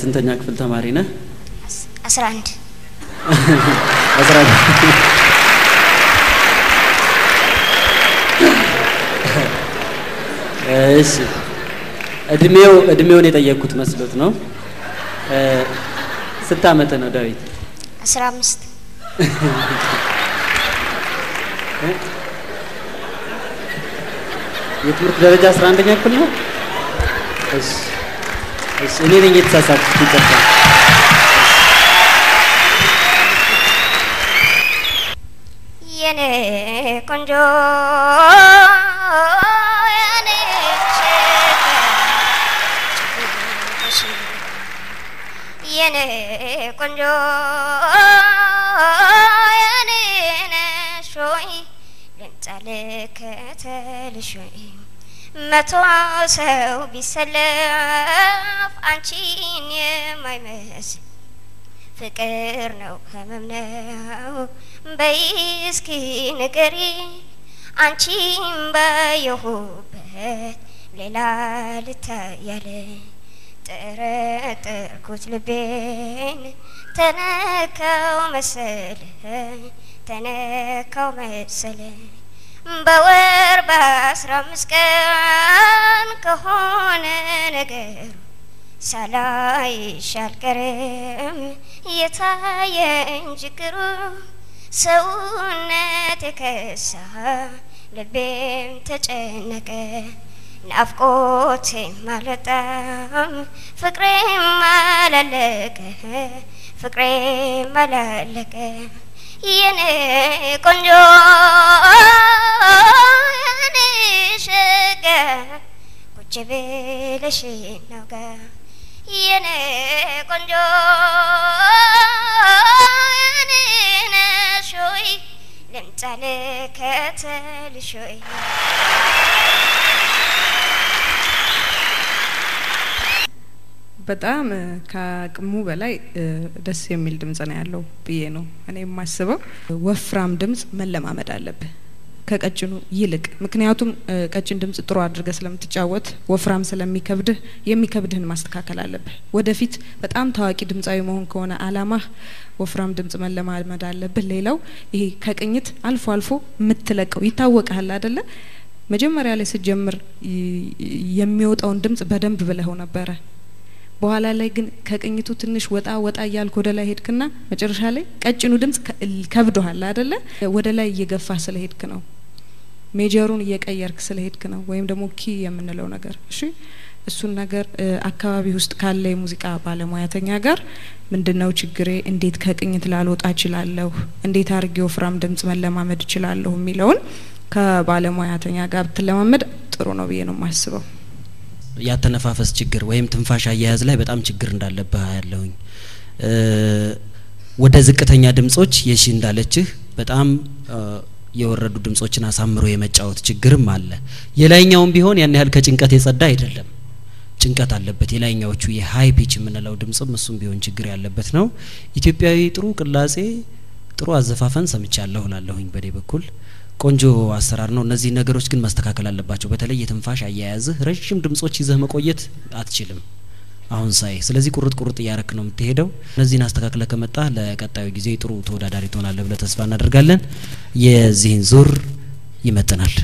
ስንተኛ ክፍል ተማሪ ነህ? አስራ አንድ አስራ አንድ እሺ እድሜው እድሜውን የጠየቅኩት መስሎት ነው። ስንት ዓመት ነው ዳዊት? አስራ አምስት የትምህርት ደረጃ አስራ አንደኛ ክፍል ነው። እሺ እሺ፣ እኔ ነኝ የተሳሳትኩት፣ ይቅርታ። የኔ ቆንጆ የኔ ሸጋ የኔ ቆንጆ የኔ ነሽ ሆይ ልምጣ ልከተልሽ ሆይ መቶ ሰው ቢሰለፍ አንቺን የማይመስል ፍቅር ነው ህመም ነው በይ እስኪ ንገሪ አንቺም ባየሁበት ሌላ ልታያለ። ጠረጠርኩት ልቤን ተነካው መሰለ ተነካው መሰለ በወር በአስራ አምስት ቀን ከሆነ ነገሩ ሳላይሽ አልቀርም የታየኝ ችግሩ ሰውነት የከሳ ልቤም ተጨነቀ ናፍቆቴም አልወጣም ፍቅሬም አላለቀ ፍቅሬም አላለቀ የኔ ቆንጆ ብለሽ ናውጋ የኔ ቆንጆ የኔ ነሽ ሆይ ልምጣ ልከተልሽ ሆይ በጣም ከአቅሙ በላይ ደስ የሚል ድምጽ ነው ያለው ብዬ ነው እኔ የማስበው። ወፍራም ድምጽ መለማመድ አለብህ ከቀጭኑ ይልቅ። ምክንያቱም ቀጭን ድምጽ ጥሩ አድርገህ ስለምትጫወት ወፍራም ስለሚከብድህ የሚከብድህን ማስተካከል አለብህ። ወደፊት በጣም ታዋቂ ድምጻዊ መሆን ከሆነ አላማህ ወፍራም ድምጽ መለማመድ አለብህ። ሌላው ይሄ ከቅኝት አልፎ አልፎ የምትለቀው ይታወቃል አደለ? መጀመሪያ ላይ ስትጀምር የሚወጣውን ድምጽ በደንብ ብለኸው ነበረ። በኋላ ላይ ግን ከቅኝቱ ትንሽ ወጣ ወጣ እያልክ ወደ ላይ ሄድክና መጨረሻ ላይ ቀጭኑ ድምጽ ከብዶሃል አደለ? ወደ ላይ እየገፋ ስለሄድክ ነው። ሜጀሩን እየቀየርክ ስለሄድክ ነው። ወይም ደግሞ ኪ የምንለው ነገር እሺ። እሱን ነገር አካባቢ ውስጥ ካለ የሙዚቃ ባለሙያተኛ ጋር ምንድነው ችግሬ፣ እንዴት ከቅኝት ላልወጣ እችላለሁ፣ እንዴት አድርጌ ወፍራም ድምጽ መለማመድ እችላለሁ የሚለውን ከባለሙያተኛ ጋር ብትለማመድ ጥሩ ነው ብዬ ነው የማስበው። ያተነፋፈስ ችግር ወይም ትንፋሽ አያያዝ ላይ በጣም ችግር እንዳለብህ ያለሁኝ ወደ ዝቅተኛ ድምጾች የሺ እንዳለችህ በጣም የወረዱ ድምጾችን አሳምሮ የመጫወት ችግርም አለ። የላይኛውም ቢሆን ያን ያህል ከጭንቀት የጸዳ አይደለም። ጭንቀት አለበት። የላይኛዎቹ የሀይ ፒች የምንለው ድምጽም እሱም ቢሆን ችግር ያለበት ነው። ኢትዮጵያዊ ጥሩ ቅላጼ፣ ጥሩ አዘፋፈን ሰምቻለሁ ላለሁኝ በኔ በኩል ቆንጆ አሰራር ነው። እነዚህ ነገሮች ግን መስተካከል አለባቸው። በተለይ የትንፋሽ አያያዝህ ረዥም ድምጾች ይዘህ መቆየት አትችልም አሁን ሳይ። ስለዚህ ቁርጥ ቁርጥ እያረክ ነው የምትሄደው። እነዚህን አስተካክለ ከመጣ ለቀጣዩ ጊዜ ጥሩ ተወዳዳሪ ትሆናለህ ብለ ተስፋ እናደርጋለን። የዚህን ዙር ይመጥናል።